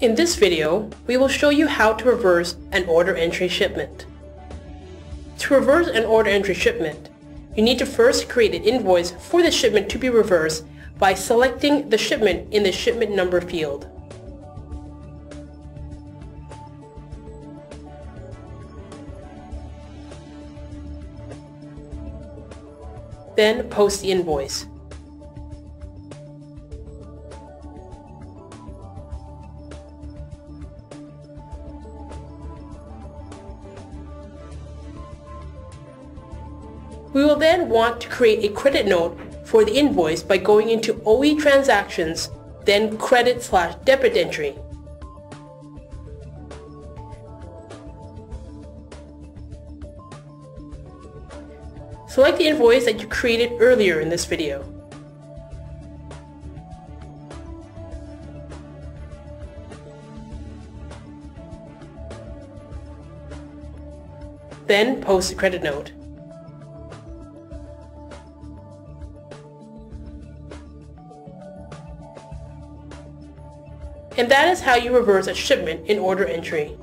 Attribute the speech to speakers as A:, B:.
A: In this video, we will show you how to reverse an order entry shipment. To reverse an order entry shipment, you need to first create an invoice for the shipment to be reversed by selecting the shipment in the shipment number field. Then post the invoice. We will then want to create a credit note for the invoice by going into OE transactions, then credit slash debit entry. Select the invoice that you created earlier in this video. Then post the credit note. And that is how you reverse a shipment in order entry.